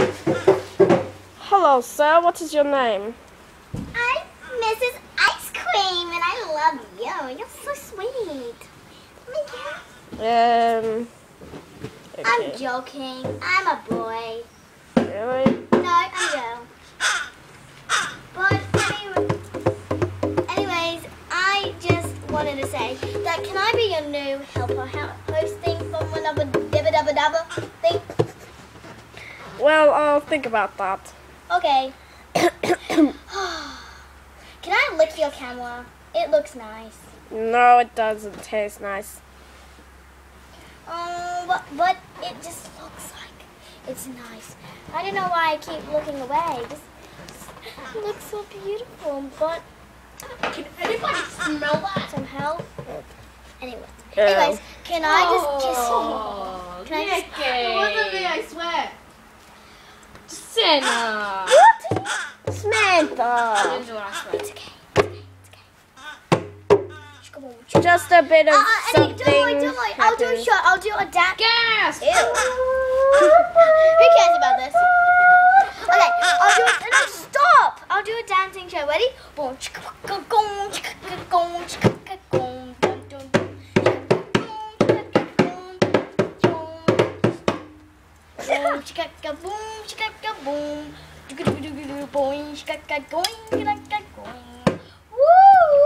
Hello, sir. What is your name? I'm Mrs. Ice Cream, and I love you. You're so sweet. Um. I'm joking. I'm a boy. Really? No, I'm a girl. But anyways, I just wanted to say that can I be your new helper hosting from another dibba dabba dabba thing? Well, I'll think about that. Okay. can I lick your camera? It looks nice. No, it doesn't taste nice. Um, but, but it just looks like it's nice. I don't know why I keep looking away. This, this looks so beautiful, but Can anybody smell that? some help. Anyway, Yeah. anyways, can I just kiss you? Oh, Can I just- It wasn't me, I swear. Senna. Samantha! It's okay. Just a bit of Uh, uh, something. don't worry, don't worry. I'll do a shot. I'll do a dance. Gas! Ew. Who cares about this? Okay, I'll do it. No, stop! I'll do a dancing show. Ready? Chicka, boom, chicka, boom. Boing, chicka, going, chicka, going. Woo,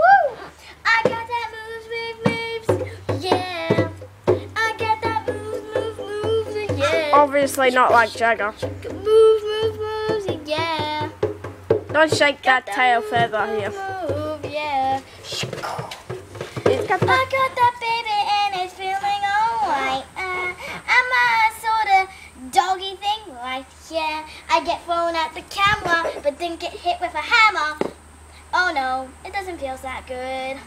woo. I got that moves, moves, moves. Yeah. I got that moves, moves, moves. Yeah. Obviously not like Jagger. Move, move, moves, yeah. Don't shake that tail move, feather move, here. Move, yeah. I got that Yeah. I get thrown at the camera, but then get hit with a hammer. Oh no, it doesn't feel that good.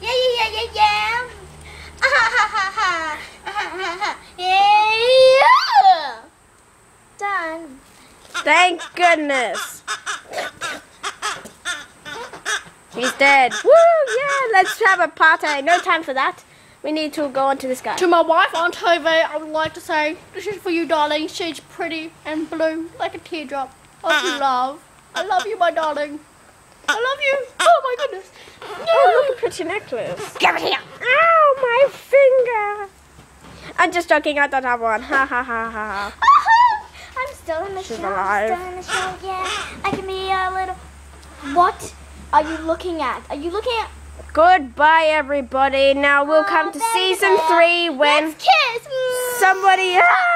Yeah, yeah, yeah, yeah, yeah. Ah, ha, ha, ha, ha. Ah, ha, ha, ha. Yeah. Done. Thank goodness. He's dead. Woo! Yeah, let's have a party. No time for that. We need to go on to this guy. To my wife on TV, I would like to say, this is for you, darling. She's pretty and blue, like a teardrop of uh-uh. love. I love you, my darling. I uh-uh. love you. Oh, my goodness. Oh, look, a pretty necklace. Give it here. Ow, my finger. I'm just joking. I don't have one. Ha ha ha ha. ha. Uh-huh. I'm still in the She's show. alive. Still in the show. Yeah. I can be a little. What are you looking at? Are you looking at? Goodbye, everybody. Now we'll come to season three when Let's kiss. somebody. Ah!